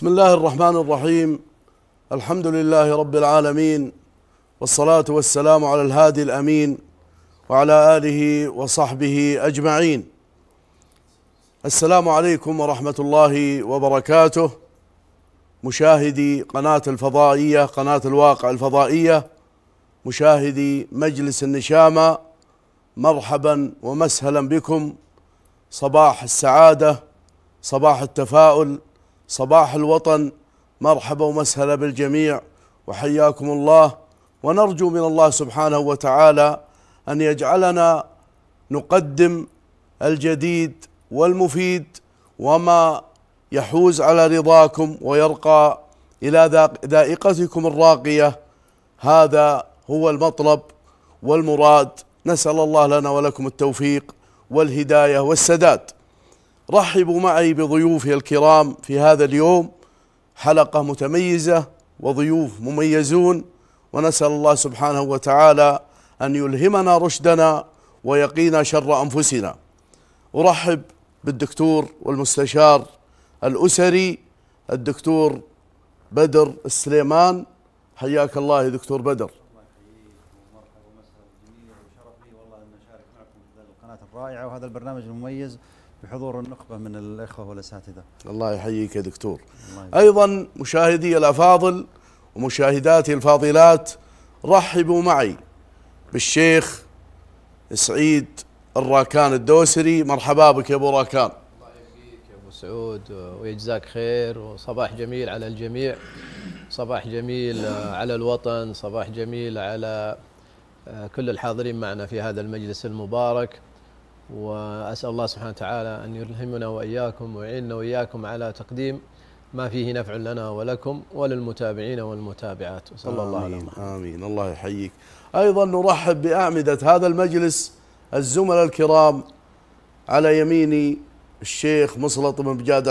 بسم الله الرحمن الرحيم. الحمد لله رب العالمين والصلاة والسلام على الهادي الأمين وعلى آله وصحبه أجمعين. السلام عليكم ورحمة الله وبركاته. مشاهدي قناة الفضائية قناة الواقع الفضائية مشاهدي مجلس النشامة مرحبا ومسهلا بكم. صباح السعادة صباح التفاؤل صباح الوطن مرحبا ومسهلا بالجميع وحياكم الله. ونرجو من الله سبحانه وتعالى أن يجعلنا نقدم الجديد والمفيد وما يحوز على رضاكم ويرقى إلى ذائقتكم الراقية. هذا هو المطلب والمراد. نسأل الله لنا ولكم التوفيق والهداية والسداد. رحبوا معي بضيوفي الكرام في هذا اليوم. حلقة متميزة وضيوف مميزون ونسأل الله سبحانه وتعالى أن يلهمنا رشدنا ويقينا شر أنفسنا. أرحب بالدكتور والمستشار الأسري الدكتور بدر السليمان حياك الله يا دكتور بدر. الرائعة وهذا البرنامج المميز. بحضور النخبة من الإخوة والأساتذة. الله يحييك يا دكتور. الله. أيضا مشاهدي الأفاضل ومشاهداتي الفاضلات رحبوا معي بالشيخ سعيد الراكان الدوسري. مرحبا بك يا أبو راكان. الله يحييك يا أبو سعود ويجزاك خير وصباح جميل على الجميع. صباح جميل على الوطن صباح جميل على كل الحاضرين معنا في هذا المجلس المبارك. وأسأل الله سبحانه وتعالى أن يلهمنا وإياكم ويعيننا وإياكم على تقديم ما فيه نفع لنا ولكم وللمتابعين والمتابعات. وصلى الله على محمد. آمين. الله يحييك. أيضا نرحب بأعمدة هذا المجلس الزملاء الكرام على يميني الشيخ مسلط بن بجاد